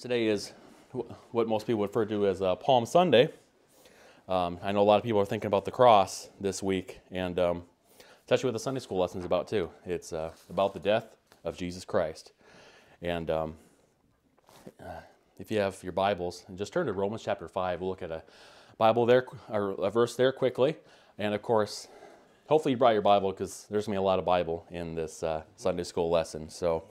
Today is what most people refer to as uh, Palm Sunday. Um, I know a lot of people are thinking about the cross this week, and um, it's actually what the Sunday school lesson is about too. It's uh, about the death of Jesus Christ. And um, uh, if you have your Bibles, and just turn to Romans chapter 5. We'll look at a Bible there, or a verse there quickly. And of course, hopefully you brought your Bible because there's going to be a lot of Bible in this uh, Sunday school lesson. So,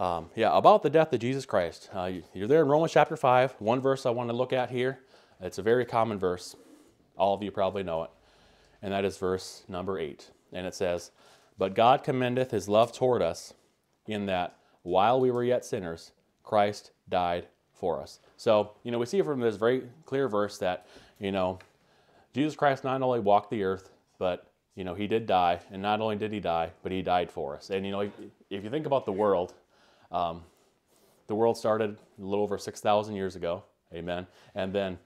um, yeah, about the death of Jesus Christ. Uh, you're there in Romans chapter 5. One verse I want to look at here. It's a very common verse. All of you probably know it. And that is verse number 8. And it says, But God commendeth his love toward us, in that while we were yet sinners, Christ died for us. So, you know, we see from this very clear verse that, you know, Jesus Christ not only walked the earth, but, you know, he did die. And not only did he die, but he died for us. And, you know, if you think about the world, um, the world started a little over 6,000 years ago. Amen. And then,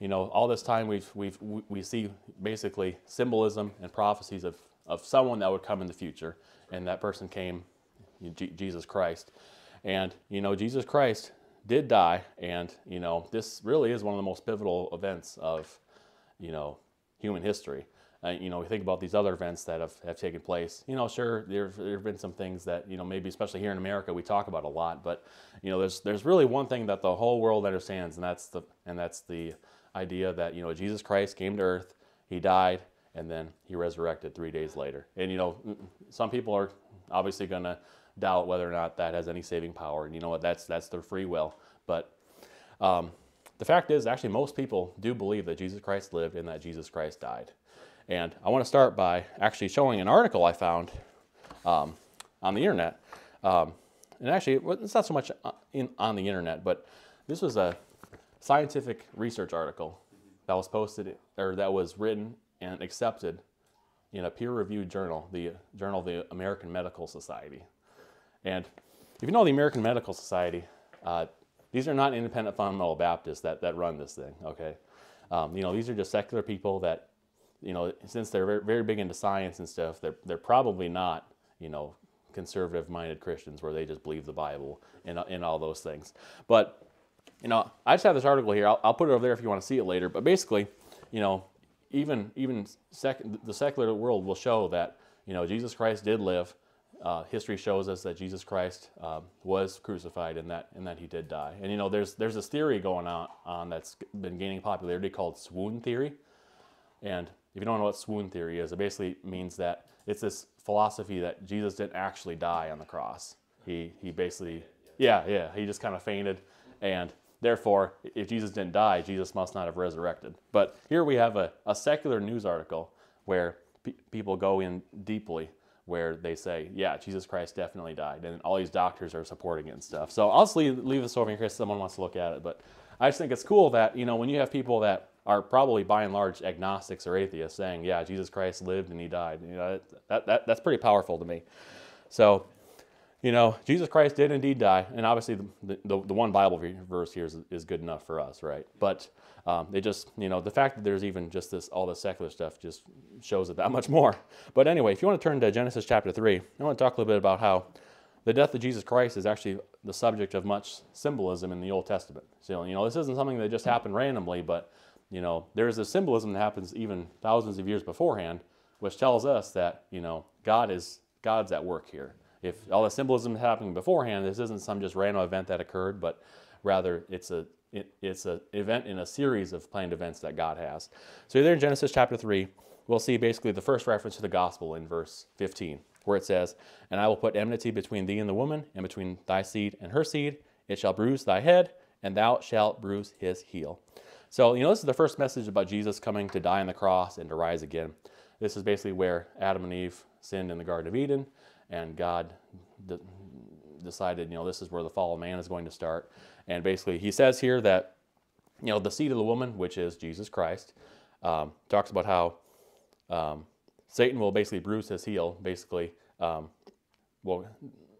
you know, all this time we've, we've, we see basically symbolism and prophecies of, of someone that would come in the future. And that person came, Jesus Christ. And, you know, Jesus Christ did die. And, you know, this really is one of the most pivotal events of, you know, human history. Uh, you know, we think about these other events that have, have taken place. You know, sure, there there have been some things that you know maybe especially here in America we talk about a lot, but you know, there's there's really one thing that the whole world understands, and that's the and that's the idea that you know Jesus Christ came to Earth, he died, and then he resurrected three days later. And you know, some people are obviously going to doubt whether or not that has any saving power, and you know what? That's that's their free will, but. Um, the fact is, actually, most people do believe that Jesus Christ lived and that Jesus Christ died. And I want to start by actually showing an article I found um, on the internet. Um, and actually, it's not so much uh, in, on the internet, but this was a scientific research article that was posted or that was written and accepted in a peer-reviewed journal, the Journal of the American Medical Society. And if you know the American Medical Society, uh, these are not independent fundamental Baptists that, that run this thing, okay? Um, you know, these are just secular people that you know, since they're very, big into science and stuff, they're, they're probably not, you know, conservative minded Christians where they just believe the Bible and, and all those things. But, you know, I just have this article here. I'll, I'll put it over there if you want to see it later. But basically, you know, even, even sec- the secular world will show that, you know, Jesus Christ did live. Uh, history shows us that Jesus Christ uh, was crucified and that and that he did die. And you know, there's there's this theory going on, on that's been gaining popularity called swoon theory. And if you don't know what swoon theory is, it basically means that it's this philosophy that Jesus didn't actually die on the cross. He, he basically, yeah, yeah, he just kind of fainted. And therefore, if Jesus didn't die, Jesus must not have resurrected. But here we have a, a secular news article where pe- people go in deeply where they say, yeah, Jesus Christ definitely died. And all these doctors are supporting it and stuff. So I'll just leave, leave this over here in case someone wants to look at it. But I just think it's cool that, you know, when you have people that are probably by and large agnostics or atheists saying, yeah, Jesus Christ lived and he died. You know, that, that, that's pretty powerful to me. So, you know, Jesus Christ did indeed die. And obviously, the, the, the one Bible verse here is, is good enough for us, right? But um, it just, you know, the fact that there's even just this, all this secular stuff just shows it that much more. But anyway, if you want to turn to Genesis chapter 3, I want to talk a little bit about how the death of Jesus Christ is actually the subject of much symbolism in the Old Testament. So, you know, this isn't something that just happened randomly, but you know, there's a symbolism that happens even thousands of years beforehand, which tells us that, you know, God is God's at work here. If all the symbolism is happening beforehand, this isn't some just random event that occurred, but rather it's a it, it's an event in a series of planned events that God has. So there in Genesis chapter 3, we'll see basically the first reference to the gospel in verse 15, where it says, And I will put enmity between thee and the woman, and between thy seed and her seed. It shall bruise thy head, and thou shalt bruise his heel. So, you know, this is the first message about Jesus coming to die on the cross and to rise again. This is basically where Adam and Eve sinned in the Garden of Eden, and God de- decided, you know, this is where the fall of man is going to start. And basically, he says here that, you know, the seed of the woman, which is Jesus Christ, um, talks about how um, Satan will basically bruise his heel, basically, um, will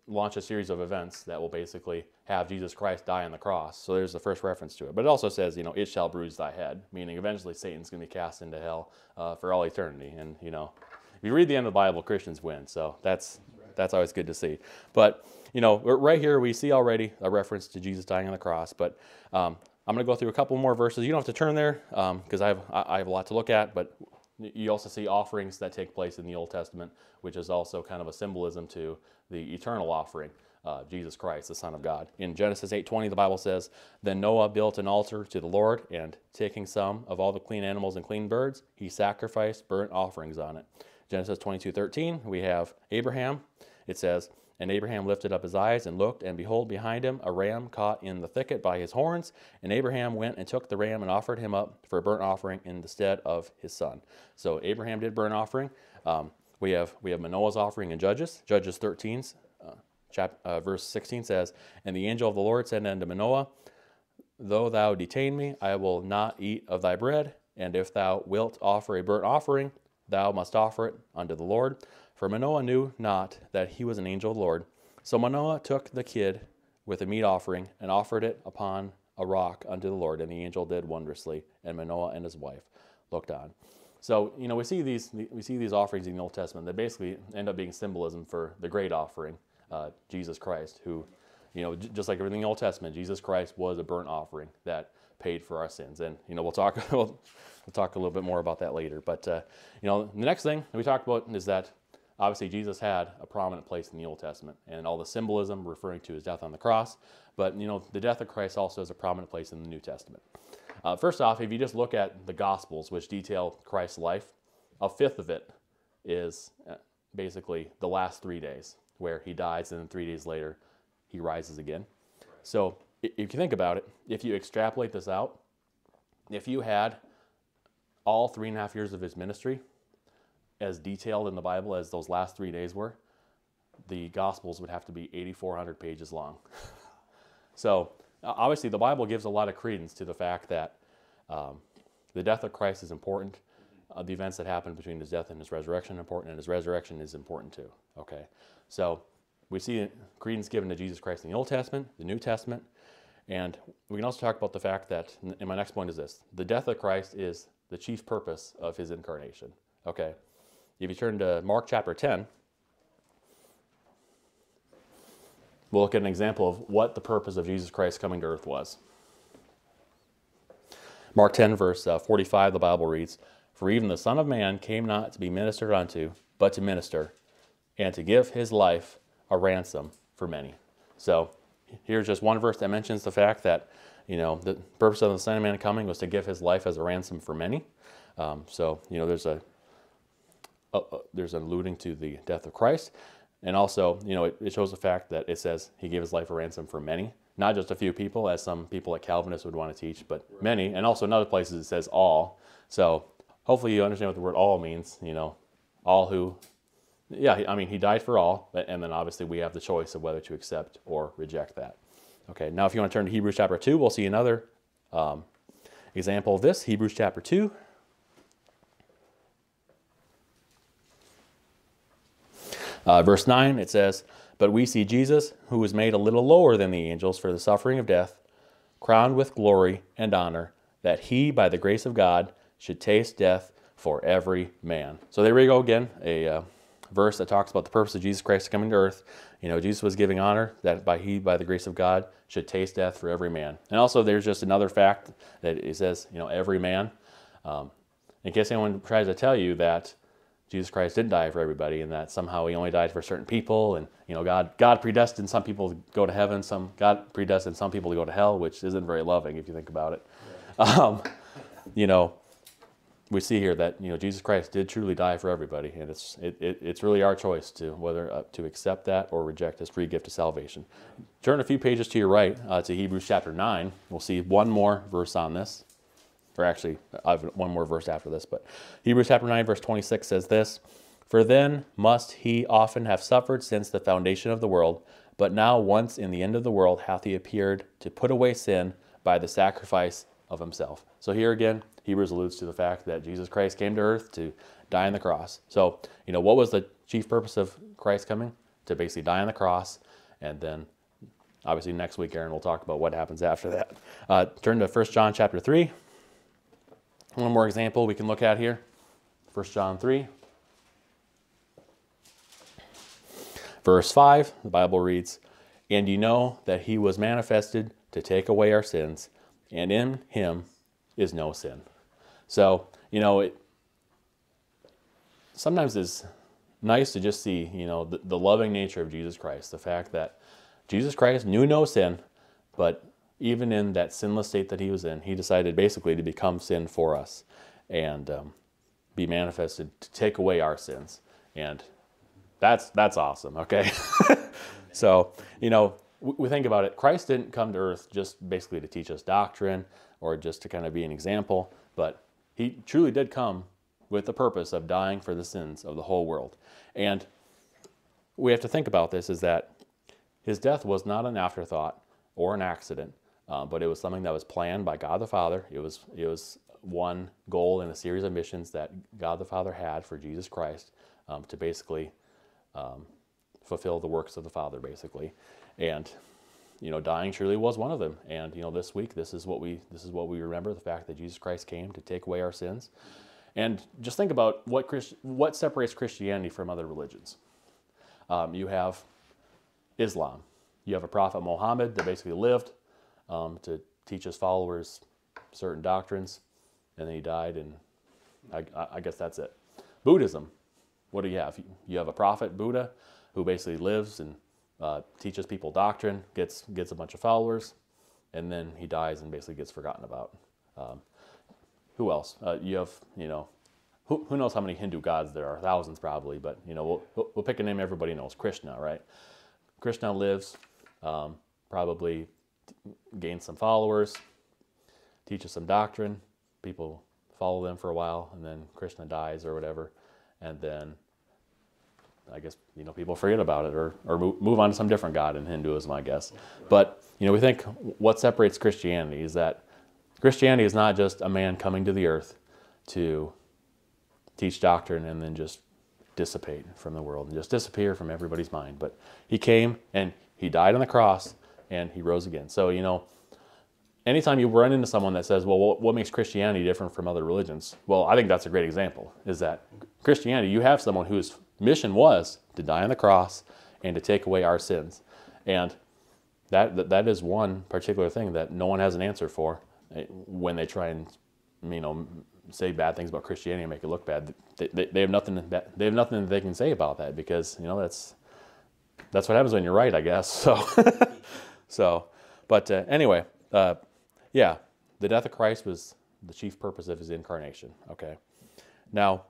launch a series of events that will basically have Jesus Christ die on the cross. So there's the first reference to it. But it also says, you know, it shall bruise thy head, meaning eventually Satan's going to be cast into hell uh, for all eternity. And, you know, if you read the end of the Bible, Christians win. So that's that's always good to see. But you know, right here we see already a reference to Jesus dying on the cross. But um, I'm going to go through a couple more verses. You don't have to turn there because um, I have I have a lot to look at. But you also see offerings that take place in the Old Testament, which is also kind of a symbolism to the eternal offering uh, Jesus Christ, the Son of God. In Genesis 8:20, the Bible says, "Then Noah built an altar to the Lord, and taking some of all the clean animals and clean birds, he sacrificed burnt offerings on it." Genesis 22:13, we have Abraham. It says, "And Abraham lifted up his eyes and looked, and behold, behind him a ram caught in the thicket by his horns. And Abraham went and took the ram and offered him up for a burnt offering in the stead of his son." So Abraham did burnt offering. Um, we have we have Manoah's offering in Judges, Judges 13, uh, verse 16 says, And the angel of the Lord said unto Manoah, Though thou detain me, I will not eat of thy bread, and if thou wilt offer a burnt offering, thou must offer it unto the Lord. For Manoah knew not that he was an angel of the Lord. So Manoah took the kid with a meat offering and offered it upon a rock unto the Lord, and the angel did wondrously, and Manoah and his wife looked on. So you know we see these we see these offerings in the Old Testament that basically end up being symbolism for the great offering, uh, Jesus Christ, who, you know, j- just like everything in the Old Testament, Jesus Christ was a burnt offering that paid for our sins. And, you know, we'll talk, we'll, we'll talk a little bit more about that later. But, uh, you know, the next thing we talked about is that obviously Jesus had a prominent place in the Old Testament and all the symbolism referring to his death on the cross. But, you know, the death of Christ also has a prominent place in the New Testament. Uh, first off, if you just look at the Gospels, which detail Christ's life, a fifth of it is uh, basically the last three days where he dies and then three days later he rises again. So if you think about it, if you extrapolate this out, if you had all three and a half years of his ministry as detailed in the Bible as those last three days were, the Gospels would have to be 8,400 pages long. so obviously, the Bible gives a lot of credence to the fact that um, the death of Christ is important. Uh, the events that happened between his death and his resurrection important, and his resurrection is important too. Okay, so we see credence given to Jesus Christ in the Old Testament, the New Testament, and we can also talk about the fact that, and my next point is this the death of Christ is the chief purpose of his incarnation. Okay? If you turn to Mark chapter 10, we'll look at an example of what the purpose of Jesus Christ coming to earth was. Mark 10, verse uh, 45, the Bible reads, For even the Son of Man came not to be ministered unto, but to minister and to give his life a ransom for many. So here's just one verse that mentions the fact that, you know, the purpose of the Son of Man coming was to give his life as a ransom for many. Um, so, you know, there's a, a, a, there's an alluding to the death of Christ. And also, you know, it, it, shows the fact that it says he gave his life a ransom for many, not just a few people, as some people at Calvinists would want to teach, but many. And also in other places it says all. So hopefully you understand what the word all means, you know, all who yeah, I mean, he died for all, and then obviously we have the choice of whether to accept or reject that. Okay, now if you want to turn to Hebrews chapter 2, we'll see another um, example of this. Hebrews chapter 2. Uh, verse 9, it says, But we see Jesus, who was made a little lower than the angels for the suffering of death, crowned with glory and honor, that he, by the grace of God, should taste death for every man. So there we go again, a. Uh, verse that talks about the purpose of Jesus Christ coming to earth. You know, Jesus was giving honor that by he, by the grace of God, should taste death for every man. And also, there's just another fact that it says, you know, every man. Um, in case anyone tries to tell you that Jesus Christ didn't die for everybody and that somehow he only died for certain people and you know God God predestined some people to go to heaven, some God predestined some people to go to hell, which isn't very loving if you think about it. Yeah. Um, you know, we see here that you know Jesus Christ did truly die for everybody, and it's it, it, it's really our choice to whether uh, to accept that or reject His free gift of salvation. Turn a few pages to your right uh, to Hebrews chapter nine. We'll see one more verse on this, or actually, I have one more verse after this. But Hebrews chapter nine, verse twenty six says this: "For then must He often have suffered since the foundation of the world, but now once in the end of the world hath He appeared to put away sin by the sacrifice of Himself." So here again Hebrews alludes to the fact that Jesus Christ came to earth to die on the cross. So, you know, what was the chief purpose of Christ coming? To basically die on the cross, and then obviously next week, Aaron will talk about what happens after that. Uh, turn to 1 John chapter 3. One more example we can look at here. 1 John 3. verse 5, the Bible reads, And you know that he was manifested to take away our sins, and in him is no sin. So, you know, it sometimes it's nice to just see, you know, the, the loving nature of Jesus Christ, the fact that Jesus Christ knew no sin, but even in that sinless state that he was in, he decided basically to become sin for us and um, be manifested to take away our sins. And that's that's awesome. Okay, so you know we, think about it. Christ didn't come to earth just basically to teach us doctrine or just to kind of be an example, but he truly did come with the purpose of dying for the sins of the whole world. And we have to think about this: is that his death was not an afterthought or an accident, uh, but it was something that was planned by God the Father. It was it was one goal in a series of missions that God the Father had for Jesus Christ um, to basically um, fulfill the works of the Father, basically. And you know, dying truly was one of them. And you know, this week, this is what we this is what we remember: the fact that Jesus Christ came to take away our sins. And just think about what Christ, what separates Christianity from other religions. Um, you have Islam. You have a prophet Muhammad that basically lived um, to teach his followers certain doctrines, and then he died, and I, I guess that's it. Buddhism what do you have? You have a prophet, Buddha, who basically lives and uh, teaches people doctrine, gets gets a bunch of followers, and then he dies and basically gets forgotten about. Um, who else? Uh, you have you know, who, who knows how many Hindu gods there are? Thousands probably, but you know we'll we'll pick a name everybody knows. Krishna, right? Krishna lives, um, probably gains some followers, teaches some doctrine. People follow them for a while, and then Krishna dies or whatever, and then I guess you know people forget about it or or move on to some different god in Hinduism, I guess. But you know we think what separates Christianity is that Christianity is not just a man coming to the earth to teach doctrine and then just dissipate from the world and just disappear from everybody's mind. But he came and he died on the cross and he rose again. So you know anytime you run into someone that says, well, what makes Christianity different from other religions? Well, I think that's a great example is that Christianity, you have someone whose mission was to die on the cross and to take away our sins. And that, that, that is one particular thing that no one has an answer for eh, when they try and, you know, say bad things about Christianity and make it look bad. They, they, they have nothing they have nothing that they can say about that because, you know, that's, that's what happens when you're right, I guess. So, so, but uh, anyway, uh, yeah, the death of Christ was the chief purpose of his incarnation. Okay. Now,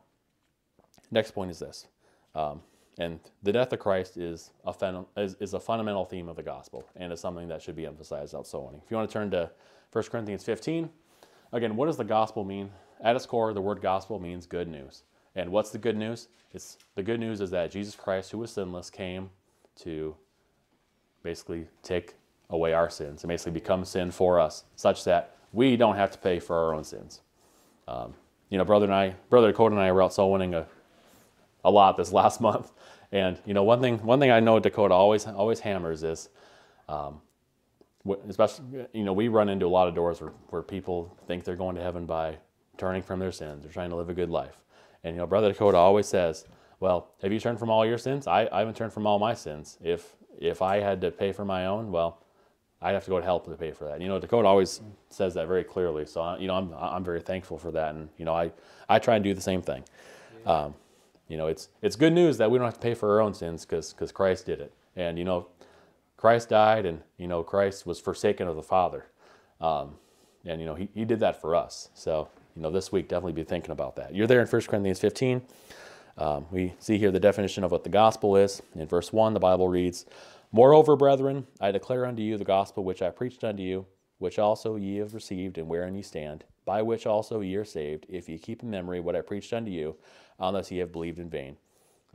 next point is this. Um, and the death of Christ is a, fen- is, is, a fundamental theme of the gospel and is something that should be emphasized out so many. If you want to turn to 1 Corinthians 15, again, what does the gospel mean? At its core, the word gospel means good news. And what's the good news? It's the good news is that Jesus Christ, who was sinless, came to basically take away our sins and basically become sin for us, such that we don't have to pay for our own sins. Um, you know, brother and I, brother Dakota and I were out soul winning a, a lot this last month, and you know, one thing, one thing I know Dakota always always hammers is, um, especially you know, we run into a lot of doors where, where people think they're going to heaven by turning from their sins, they're trying to live a good life, and you know, brother Dakota always says, "Well, have you turned from all your sins? I, I haven't turned from all my sins. If if I had to pay for my own, well." I'd have to go to help to pay for that. You know, Dakota always says that very clearly. So, you know, I'm, I'm very thankful for that. And, you know, I, I try and do the same thing. Yeah. Um, you know, it's, it's good news that we don't have to pay for our own sins because Christ did it. And, you know, Christ died and, you know, Christ was forsaken of the Father. Um, and, you know, he, he did that for us. So, you know, this week, definitely be thinking about that. You're there in 1 Corinthians 15. Um, we see here the definition of what the gospel is. In verse 1, the Bible reads, Moreover, brethren, I declare unto you the gospel which I preached unto you, which also ye have received, and wherein ye stand, by which also ye are saved, if ye keep in memory what I preached unto you, unless ye have believed in vain.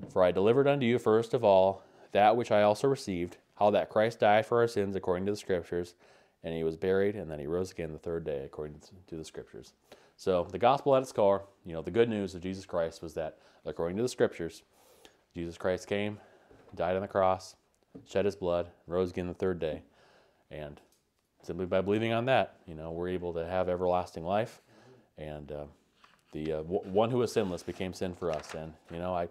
For I delivered unto you first of all that which I also received, how that Christ died for our sins according to the Scriptures, and he was buried, and then he rose again the third day according to the Scriptures. So the gospel at its core, you know, the good news of Jesus Christ was that according to the Scriptures, Jesus Christ came, died on the cross, shed his blood, rose again the third day. And simply by believing on that, you know, we're able to have everlasting life. And uh, the uh, w- one who was sinless became sin for us. And, you know, I,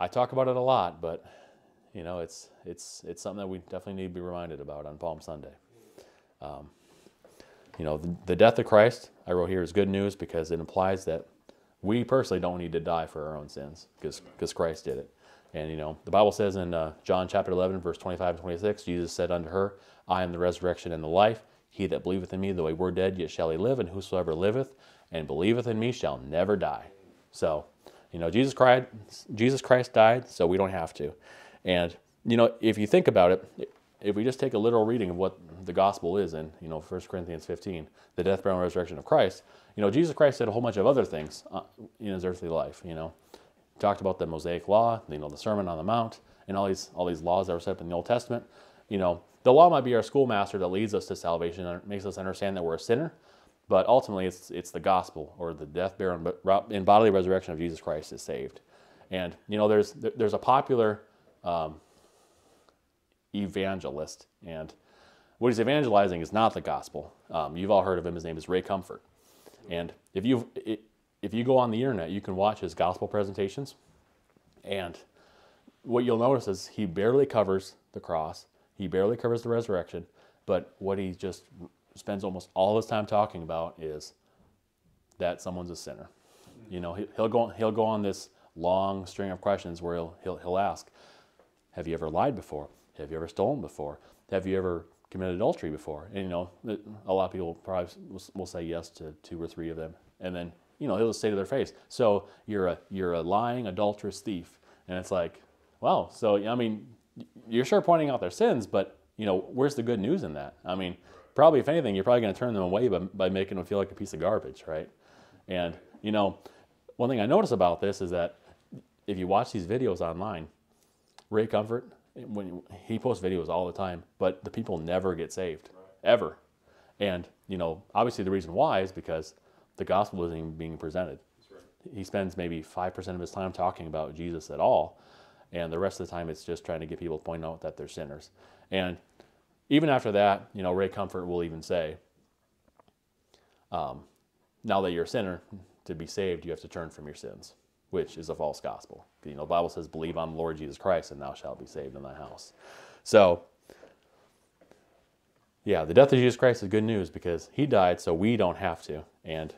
I talk about it a lot, but you know, it's it's it's something that we definitely need to be reminded about on Palm Sunday. Um, you know, the, the death of Christ, I wrote here, is good news because it implies that we personally don't need to die for our own sins because because Christ did it. And you know, the Bible says in uh, John chapter 11, verse 25 and 26, Jesus said unto her, I am the resurrection and the life. He that believeth in me, though he were dead, yet shall he live, and whosoever liveth and believeth in me shall never die. So, you know, Jesus Christ, Jesus Christ died, so we don't have to. And you know, if you think about it, if we just take a literal reading of what the gospel is in, you know, 1 Corinthians 15, the death, burial, and resurrection of Christ, you know, Jesus Christ did a whole bunch of other things uh, in his earthly life. You know, he talked about the Mosaic law, you know, the Sermon on the Mount, and all these all these laws that were set up in the Old Testament. You know, the law might be our schoolmaster that leads us to salvation and makes us understand that we're a sinner, but ultimately it's it's the gospel or the death, burial, and bodily resurrection of Jesus Christ is saved. And you know, there's there's a popular um, evangelist, and what he's evangelizing is not the gospel. Um, you've all heard of him. His name is Ray Comfort. And if you if you go on the internet, you can watch his gospel presentations, and what you'll notice is he barely covers the cross, he barely covers the resurrection, but what he just spends almost all his time talking about is that someone's a sinner. You know, he'll go he'll go on this long string of questions where he'll he'll, he'll ask, "Have you ever lied before? Have you ever stolen before? Have you ever committed adultery before? And you know, a lot of people probably will say yes to two or three of them, and then you know he'll say to their face, "So you're a you're a lying, adulterous thief," and it's like, wow. So I mean, you're sure pointing out their sins, but you know, where's the good news in that? I mean, probably if anything, you're probably going to turn them away by, by making them feel like a piece of garbage, right? And you know, one thing I notice about this is that if you watch these videos online, Ray Comfort, when he posts videos all the time, but the people never get saved ever. And you know, obviously the reason why is because the gospel isn't even being presented. Right. He spends maybe five percent of his time talking about Jesus at all, and the rest of the time it's just trying to get people to point out that they're sinners. And even after that, you know, Ray Comfort will even say, um, "Now that you're a sinner, to be saved, you have to turn from your sins." which is a false gospel. You know, the Bible says, believe on the Lord Jesus Christ and thou shalt be saved in thy house. So, yeah, the death of Jesus Christ is good news because he died so we don't have to. And,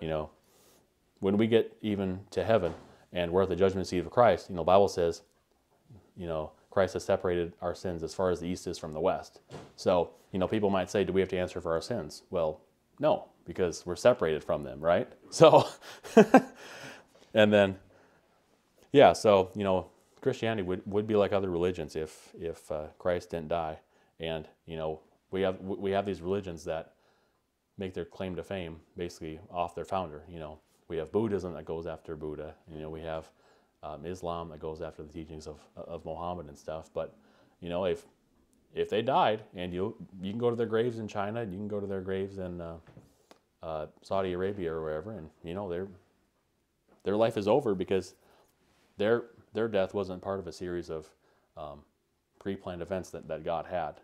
you know, when we get even to heaven and we're at the judgment seat of Christ, you know, the Bible says, you know, Christ has separated our sins as far as the east is from the west. So, you know, people might say, do we have to answer for our sins? Well, no, because we're separated from them, right? So, and then, yeah, so you know, Christianity would, would be like other religions if if uh, Christ didn't die, and you know, we have we have these religions that make their claim to fame basically off their founder. You know, we have Buddhism that goes after Buddha. You know, we have um, Islam that goes after the teachings of of Muhammad and stuff. But you know, if if they died, and you you can go to their graves in China, you can go to their graves in uh, uh, Saudi Arabia or wherever, and you know they're their life is over because their their death wasn't part of a series of um, pre-planned events that, that God had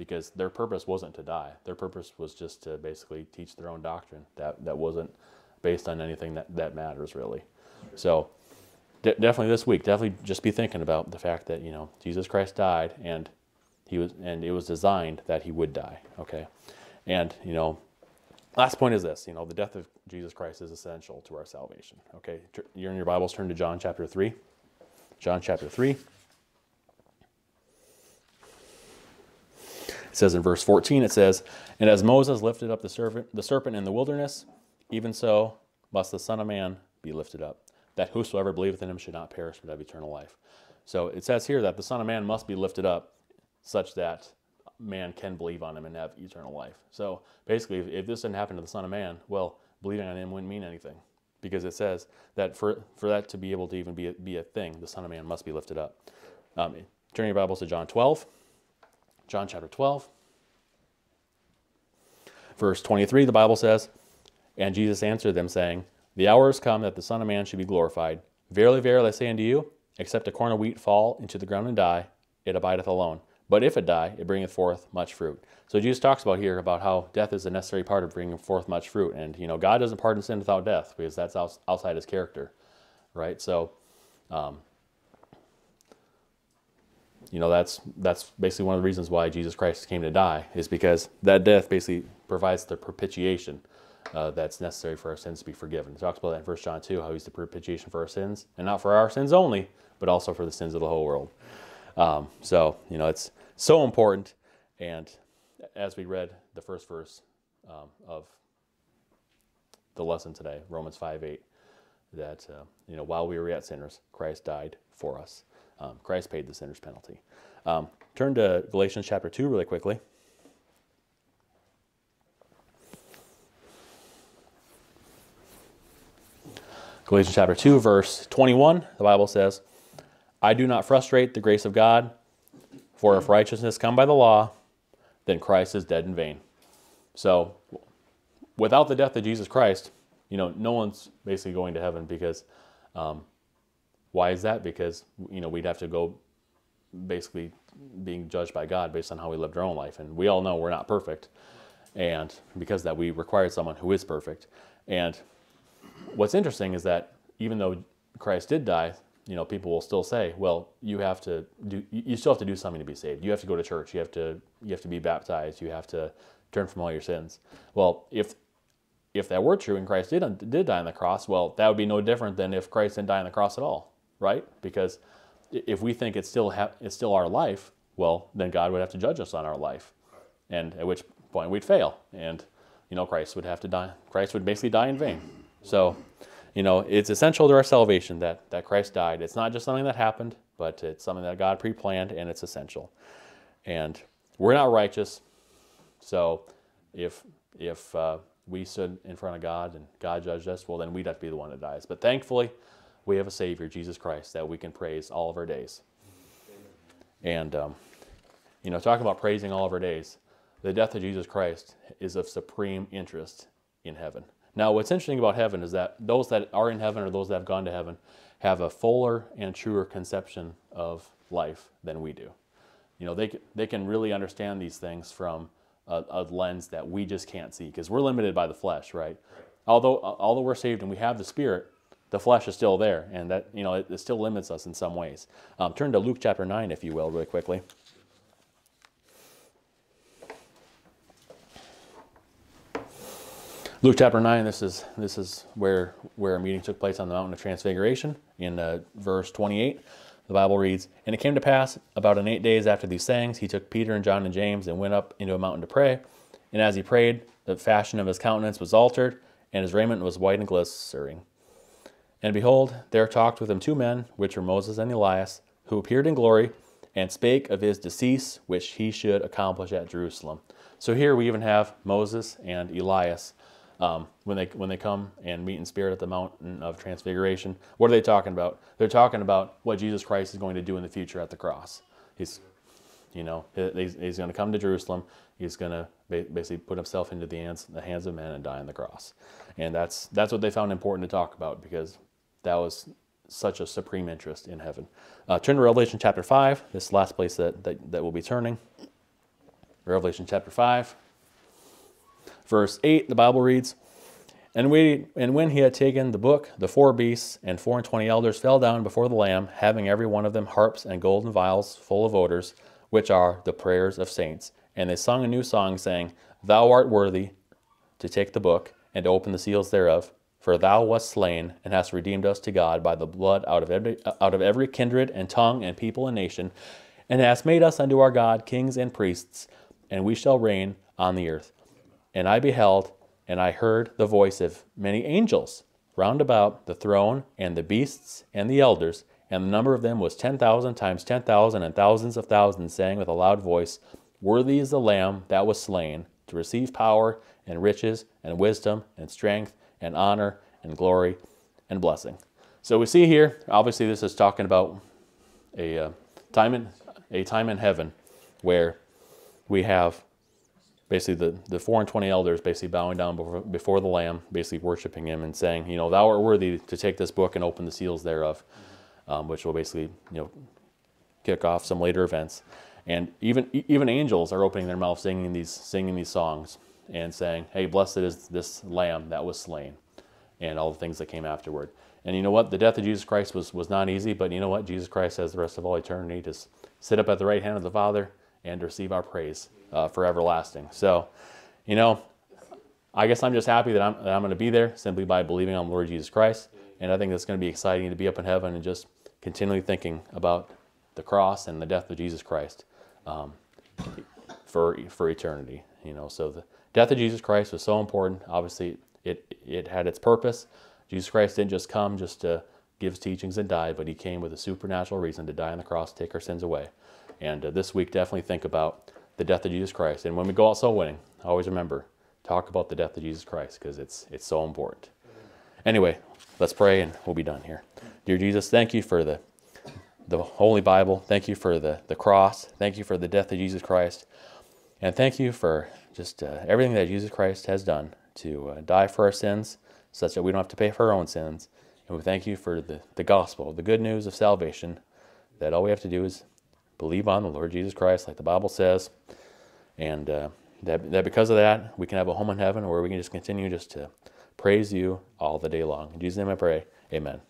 because their purpose wasn't to die. Their purpose was just to basically teach their own doctrine that, that wasn't based on anything that, that matters really. So de- definitely this week, definitely just be thinking about the fact that, you know, Jesus Christ died and he was, and it was designed that he would die. Okay. And, you know, Last point is this, you know, the death of Jesus Christ is essential to our salvation. Okay, you're in your Bibles, turn to John chapter 3. John chapter 3. It says in verse 14, it says, And as Moses lifted up the serpent, the serpent in the wilderness, even so must the Son of Man be lifted up, that whosoever believeth in him should not perish but have eternal life. So it says here that the Son of Man must be lifted up such that man can believe on him and have eternal life. So basically, if, if this didn't happen to the Son of Man, well, believing on him wouldn't mean anything because it says that for, for that to be able to even be a, be a thing, the Son of Man must be lifted up. Um, turn your Bibles to John 12. John chapter 12. Verse 23, the Bible says, And Jesus answered them, saying, The hour is come that the Son of Man should be glorified. Verily, verily, I say unto you, except a corn of wheat fall into the ground and die, it abideth alone. But if it die, it bringeth forth much fruit. So Jesus talks about here about how death is a necessary part of bringing forth much fruit. And, you know, God doesn't pardon sin without death because that's outside his character, right? So, um, you know that's that's basically one of the reasons why Jesus Christ came to die is because that death basically provides the propitiation uh, that's necessary for our sins to be forgiven. It talks about that in 1 John 2, how he's the propitiation for our sins, and not for our sins only, but also for the sins of the whole world. Um, so, you know, it's so important. And as we read the first verse um, of the lesson today, Romans 5 8, that, uh, you know, while we were yet sinners, Christ died for us. Um, Christ paid the sinner's penalty. Um, turn to Galatians chapter 2 really quickly. Galatians chapter 2, verse 21, the Bible says, I do not frustrate the grace of God, for if righteousness come by the law, then Christ is dead in vain. So, without the death of Jesus Christ, you know, no one's basically going to heaven because, um, why is that? Because, you know, we'd have to go basically being judged by God based on how we lived our own life. And we all know we're not perfect. And because that, we required someone who is perfect. And what's interesting is that even though Christ did die, you know, people will still say, well, you have to do, you still have to do something to be saved. You have to go to church. You have to, you have to be baptized. You have to turn from all your sins. Well, if, if that were true and Christ did, did die on the cross, well, that would be no different than if Christ didn't die on the cross at all, right? Because if we think it's still, ha- it's still our life, well, then God would have to judge us on our life. And at which point we'd fail. And, you know, Christ would have to die. Christ would basically die in vain. So, you know, it's essential to our salvation that, that Christ died. It's not just something that happened, but it's something that God pre planned and it's essential. And we're not righteous. So if, if uh, we stood in front of God and God judged us, well, then we'd have to be the one that dies. But thankfully, we have a Savior, Jesus Christ, that we can praise all of our days. And, um, you know, talking about praising all of our days, the death of Jesus Christ is of supreme interest in heaven. Now, what's interesting about heaven is that those that are in heaven or those that have gone to heaven have a fuller and truer conception of life than we do. You know, they, they can really understand these things from a, a lens that we just can't see because we're limited by the flesh, right? right? Although, although we're saved and we have the Spirit, the flesh is still there, and that you know it, it still limits us in some ways. Um, turn to Luke chapter nine, if you will, really quickly. Luke chapter 9, this is, this is where, where a meeting took place on the Mountain of Transfiguration. In uh, verse 28, the Bible reads, And it came to pass, about an eight days after these sayings, he took Peter and John and James and went up into a mountain to pray. And as he prayed, the fashion of his countenance was altered, and his raiment was white and glistening. And behold, there talked with him two men, which were Moses and Elias, who appeared in glory, and spake of his decease, which he should accomplish at Jerusalem. So here we even have Moses and Elias um, when they when they come and meet in spirit at the mountain of transfiguration. What are they talking about? They're talking about what Jesus Christ is going to do in the future at the cross. He's, you know, he's, he's going to come to Jerusalem. He's going to basically put himself into the hands the hands of men and die on the cross. And that's that's what they found important to talk about because that was such a supreme interest in heaven. Uh, turn to Revelation chapter 5, this last place that, that, that we'll be turning. Revelation chapter 5. Verse 8, the Bible reads, and, we, and when he had taken the book, the four beasts and four and twenty elders fell down before the Lamb, having every one of them harps and golden vials full of odors, which are the prayers of saints. And they sung a new song, saying, Thou art worthy to take the book and to open the seals thereof, for thou wast slain and hast redeemed us to God by the blood out of every, out of every kindred and tongue and people and nation, and hast made us unto our God kings and priests, and we shall reign on the earth. And I beheld, and I heard the voice of many angels round about the throne, and the beasts, and the elders, and the number of them was ten thousand times ten thousand, and thousands of thousands, saying with a loud voice, Worthy is the Lamb that was slain to receive power, and riches, and wisdom, and strength, and honor, and glory, and blessing. So we see here, obviously, this is talking about a uh, time in a time in heaven where we have basically the, the four and twenty elders basically bowing down before, before the Lamb, basically worshiping him and saying, you know, thou art worthy to take this book and open the seals thereof, um, which will basically, you know, kick off some later events. And even even angels are opening their mouths, singing these singing these songs and saying, "Hey, blessed is this Lamb that was slain," and all the things that came afterward. And you know what? The death of Jesus Christ was was not easy, but you know what? Jesus Christ has the rest of all eternity to sit up at the right hand of the Father and receive our praise uh, for everlasting. So, you know, I guess I'm just happy that I'm, that I'm going to be there simply by believing on Lord Jesus Christ. And I think it's going to be exciting to be up in heaven and just continually thinking about the cross and the death of Jesus Christ um, for, for eternity. You know, so the death of Jesus Christ was so important. Obviously, it, it had its purpose. Jesus Christ didn't just come just to give his teachings and die, but he came with a supernatural reason to die on the cross, take our sins away. And uh, this week, definitely think about the death of Jesus Christ. And when we go out soul winning, always remember talk about the death of Jesus Christ because it's it's so important. Anyway, let's pray and we'll be done here. Dear Jesus, thank you for the the Holy Bible. Thank you for the, the cross. Thank you for the death of Jesus Christ. And thank you for just uh, everything that Jesus Christ has done to uh, die for our sins, such that we don't have to pay for our own sins. And we thank you for the, the gospel, the good news of salvation, that all we have to do is believe on the Lord Jesus Christ, like the Bible says. And uh, that, that because of that, we can have a home in heaven where we can just continue just to praise you all the day long. In Jesus' name I pray. Amen.